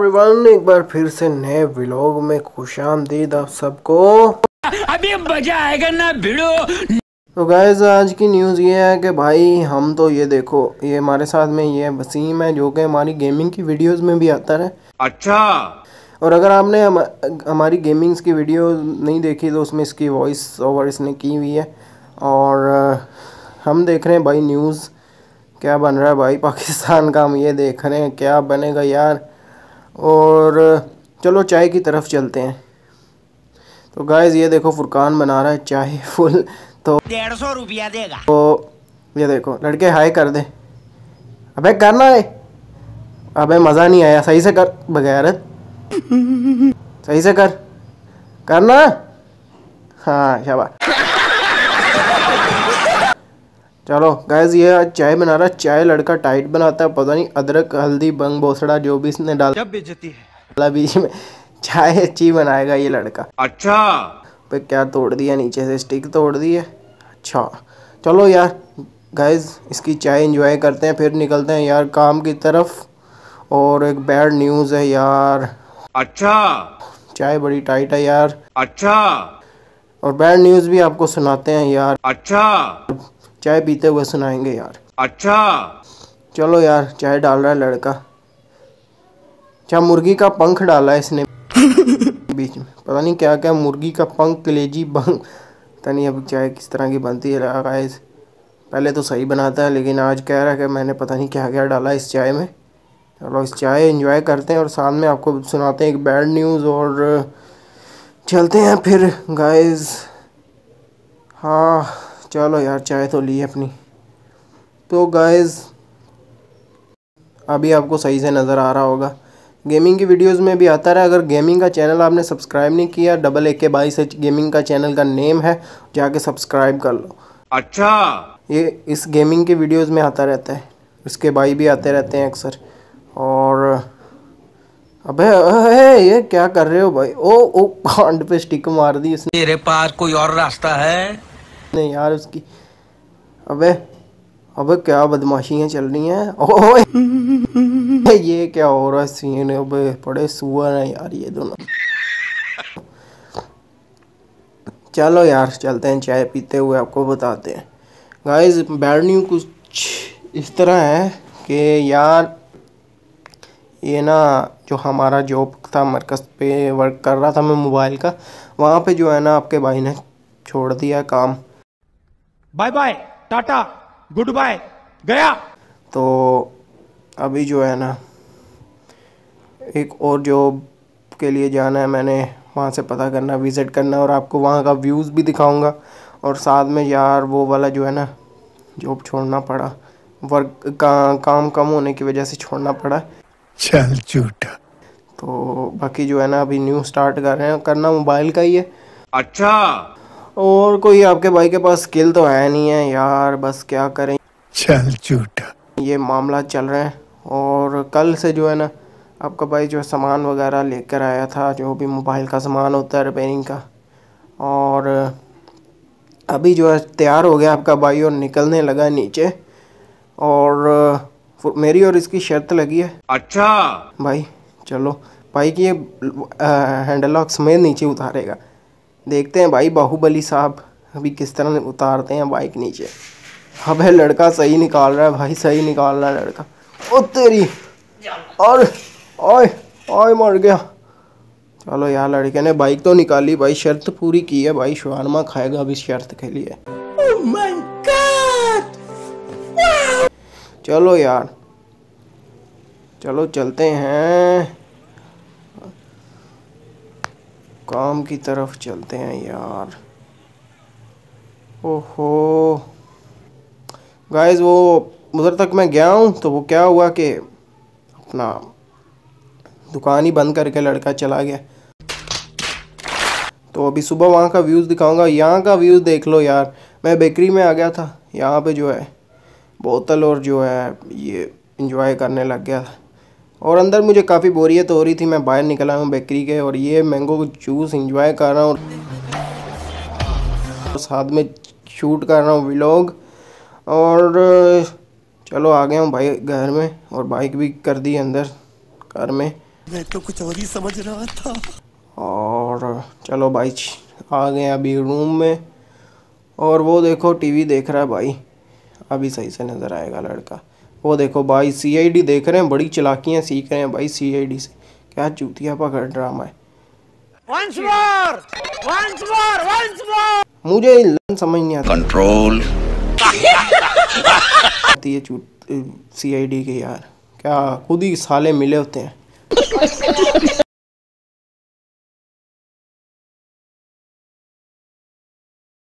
Everyone एक बार फिर से नए व्लॉग में खुश आमदीद आप सबको। अभी मज़ा आएगा ना भिड़ो। तो गैस आज की न्यूज़ ये है कि भाई हम तो ये देखो ये हमारे साथ में ये वसीम है जो कि हमारी गेमिंग की वीडियोस में भी आता है अच्छा। और अगर आपने हम, हमारी गेमिंग्स की वीडियो नहीं देखी तो उसमें इसकी वॉइस ओवर इसने की हुई है। और हम देख रहे हैं भाई न्यूज़ क्या बन रहा है भाई? पाकिस्तान का हम ये देख रहे हैं क्या बनेगा यार? और चलो चाय की तरफ़ चलते हैं। तो गाइस ये देखो फुरकान बना रहा है चाय फुल तो डेढ़ सौ रुपया देगा। तो ये देखो लड़के हाय कर दे। अबे करना है। अबे मज़ा नहीं आया सही से कर बगैरत सही से कर। करना? हाँ शाबाश। चलो गैस ये आज चाय बना रहा है। चाय लड़का टाइट बनाता है पता नहीं अदरक हल्दी बंग बोसड़ा जो भी इसने डाला। बेचती है? बीच में। चाय अच्छी बनाएगा ये लड़का। अच्छा। पे क्या तोड़ दिया नीचे से स्टिक तोड़ दी है। अच्छा। चलो यार गाइस इसकी चाय एंजॉय करते हैं फिर निकलते हैं यार काम की तरफ़। और एक बैड न्यूज़ है यार। अच्छा। चाय बड़ी टाइट है यार। अच्छा। और बैड न्यूज़ भी आपको सुनाते हैं यार। अच्छा। चाय पीते हुए सुनाएँगे यार। अच्छा। चलो यार चाय डाल रहा है लड़का। अच्छा मुर्गी का पंख डाला है इसने। बीच में। पता नहीं क्या क्या मुर्गी का पंख कलेजी बंग पता नहीं अब चाय किस तरह की बनती है गाइस पहले तो सही बनाता है लेकिन आज कह रहा है कि मैंने पता नहीं क्या क्या डाला इस चाय में। चलो इस चाय एंजॉय करते हैं और सामने आपको सुनाते हैं एक बैड न्यूज़ और चलते हैं फिर गाइस हाँ। चलो यार चाय तो ली अपनी। तो गाइस अभी आपको सही से नज़र आ रहा होगा। गेमिंग की वीडियोस में भी आता रहा अगर गेमिंग का चैनल आपने सब्सक्राइब नहीं किया डबल ए के बाईस एच गेमिंग का चैनल का नेम है जाके सब्सक्राइब कर लो। अच्छा। ये इस गेमिंग के वीडियोस में आता रहता है। इसके भाई भी आते रहते हैं अक्सर। और अबे ये क्या कर रहे हो भाई? ओ ओ कांड पे स्टिक मार दी इसने। मेरे पास कोई और रास्ता है? यार उसकी। अबे अबे क्या बदमाशियाँ चल रही हैं? ओए! ये क्या हो रहा है सीन अबे, बड़े सुअर हैं यार ये दोनों। चलो यार, चलते हैं चाय पीते हुए, आपको बताते हैं। गाइस बैड न्यू कुछ इस तरह है कि यार, ये ना जो हमारा जॉब था मरकज़ पे वर्क कर रहा था मैं मोबाइल का, वहाँ पे जो है ना आपके भाई ने छोड़ दिया काम। Bye bye tata good bye गया। तो अभी जो है ना एक और जॉब के लिए जाना है मैंने वहाँ से पता करना विज़िट करना और आपको वहाँ का व्यूज़ भी दिखाऊँगा। और साथ में यार वो वाला जो है ना जॉब छोड़ना पड़ा। वर्क का काम कम होने की वजह से छोड़ना पड़ा। चल झूठा। तो बाकी जो है ना अभी न्यू स्टार्ट कर रहे हैं। करना मोबाइल का ही है। अच्छा। और कोई आपके भाई के पास स्किल तो है नहीं है यार बस क्या करें? चल झूठा। ये मामला चल रहे हैं और कल से जो है ना आपका भाई जो सामान वगैरह लेकर आया था जो भी मोबाइल का सामान होता है रिपेयरिंग का और अभी जो है तैयार हो गया आपका भाई और निकलने लगा नीचे और मेरी और इसकी शर्त लगी है। अच्छा। भाई चलो भाई की ये हैंडल लॉक समेत नीचे उतारेगा। देखते हैं भाई बाहुबली साहब अभी किस तरह उतारते हैं बाइक नीचे। अब है लड़का सही निकाल रहा है भाई सही निकाल रहा है लड़का। ओ तेरी। और ओए ओए मर गया। चलो यार लड़के ने बाइक तो निकाली भाई शर्त पूरी की है। भाई शवारमा खाएगा अभी शर्त के लिए। Oh चलो यार। चलो चलते हैं। काम की तरफ़ चलते हैं यार। ओहो। गाइस वो उधर तक मैं गया हूँ तो वो क्या हुआ कि अपना दुकान ही बंद करके लड़का चला गया। तो अभी सुबह वहाँ का व्यूज़ दिखाऊँगा। यहाँ का व्यूज़ देख लो यार। मैं बेकरी में आ गया था। यहाँ पे जो है बोतल और जो है ये इंजॉय करने लग गया था। और अंदर मुझे काफ़ी बोरियत हो रही थी मैं बाहर निकला हूँ बेकरी के और ये मैंगो जूस इंजॉय कर रहा हूँ। साथ में शूट कर रहा हूँ व्लॉग और चलो आ गया हूँ भाई घर में और बाइक भी कर दी अंदर घर में। मैं तो कुछ और ही समझ रहा था। और चलो भाई आ गए अभी रूम में और वो देखो टीवी देख रहा है भाई। अभी सही से नज़र आएगा लड़का। वो देखो भाई सीआईडी देख रहे हैं बड़ी चलाकियाँ सीख रहे हैं भाई सीआईडी से। क्या चूतिया पकड़ ड्रामा है। Once more! Once more! Once more! मुझे लन समझ नहीं आता। कंट्रोल आती है चूत सीआईडी के यार क्या खुद ही साले मिले होते हैं।